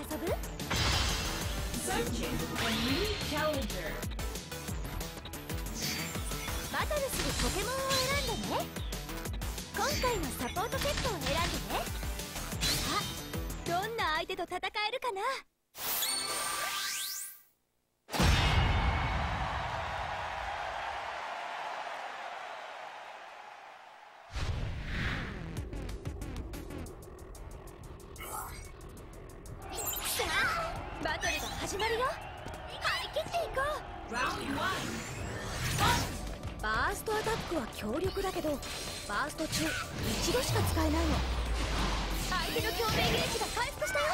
遊ぶ？バトルするポケモンを選んでね。今回のサポートセットを選んでね。さあどんな相手と戦えるかな？始まるよ。張り切っていこう。バーストアタックは強力だけどバースト中一度しか使えないの。相手の共鳴ゲージが回復したよ。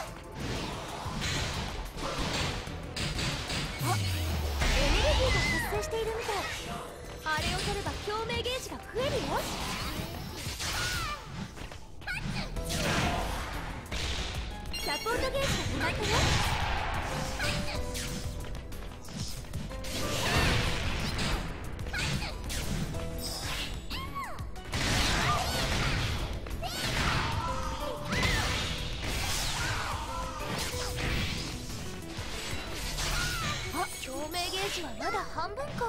あエネルギーが発生しているみたい。あれを取れば共鳴ゲージが増えるよ。サポートゲージが溜まったよ。鳴ゲージはまだ半分か。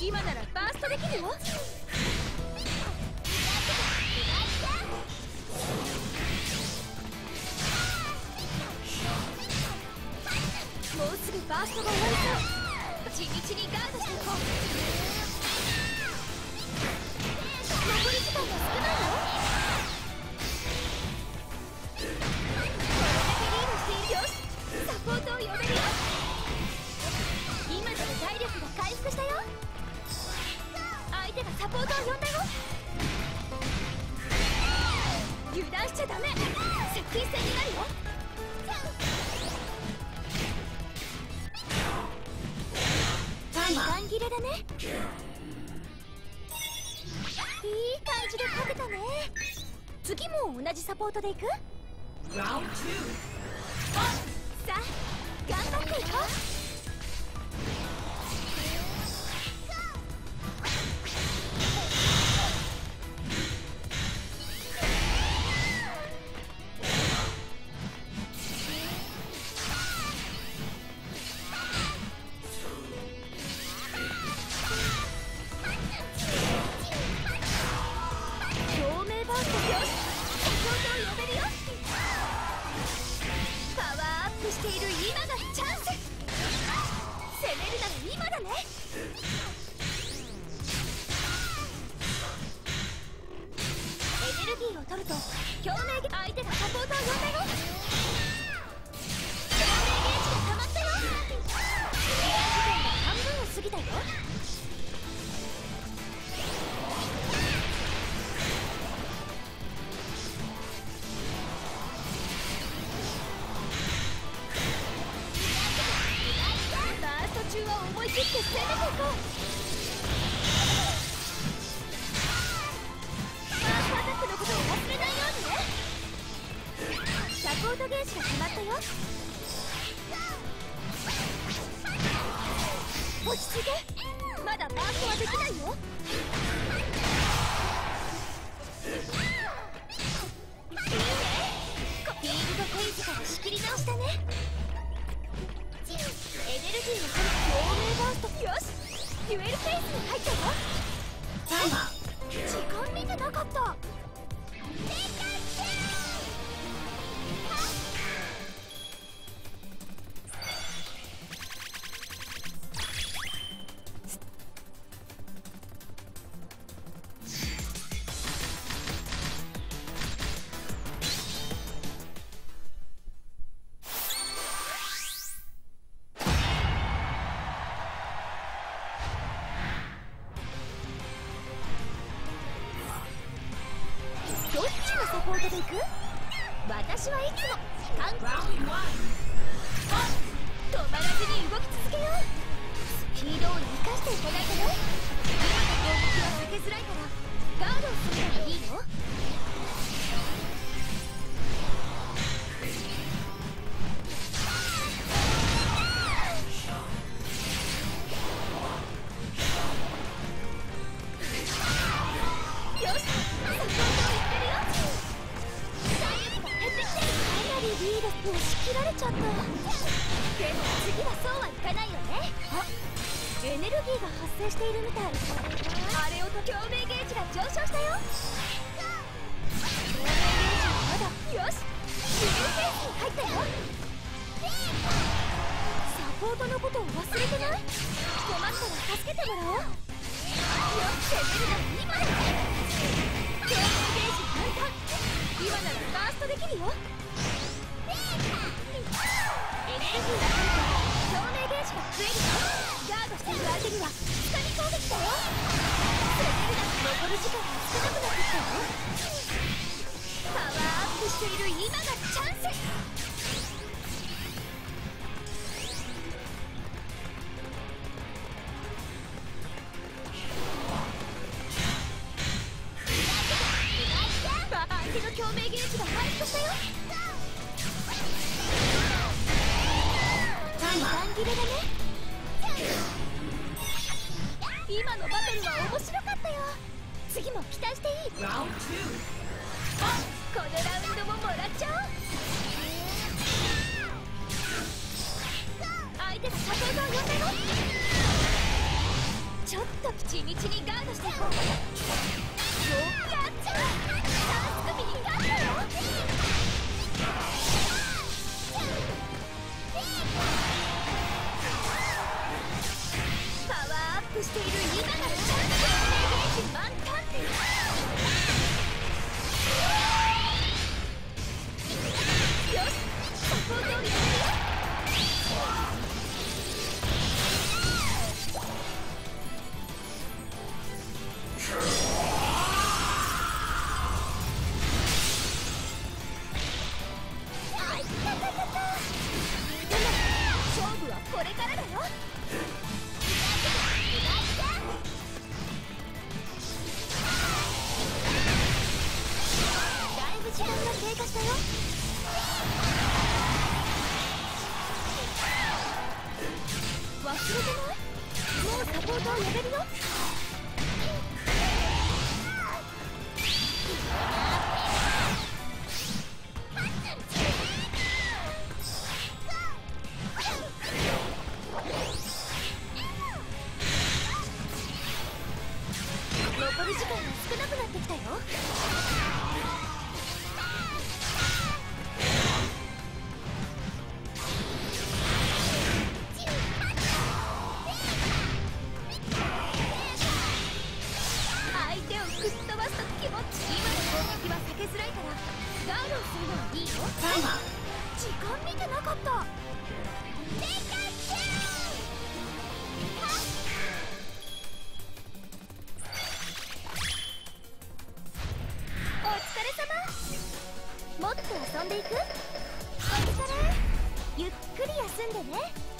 今ならバーストできるよ。もうすぐバーストが終わりそう。地道にガードしていこう。ポートを呼んだよ油断しちゃダメ接近戦になるよ時間切れだねいい感じでかけたね次も同じサポートでいくさあ頑張っていこう。ルギーを取ると共鳴ゲ相手がサポートを呼んだよ共鳴ゲージが溜まったよ時間が半分を過ぎたよバースト中は思い切って攻めていこう。ートゲージが決まったよ。落ち着けまだバーストはできないよ。いいね。フィールドから仕切り直したね。エネルギーを取る共鳴バースト。よし。デュエルフェイスに入ったよ時間見てなかったポートで行く？私はいつもカン止まらずに動き続けよう。スピードを生かしていかないとね。今の攻撃は避けづらいから。ガードをするのがいいよちゃったでも次はそうはいかないよねあエネルギーが発生し。ているみたいあれをと共鳴ゲージが上昇し。たよ共鳴ゲージはまだよし。自由ケースに入ったよサポートのことを忘れてない困ったら助けてもらおうよし。攻めるなら今だ共鳴ゲージ満タン今ならバーストできるよ相手の共鳴ゲージが回復したよ。時間切れだね今のバトルは面白かったよ。次も期待していい。このラウンドももらっちゃおう。相手がサポートを呼んだよちょっと地道にガードしていこう。Oh, 忘れてない？もうサポートを呼べるよ。残り時間が少なくなってきたよ。っと遊んでいくお疲れゆっくり休んでね。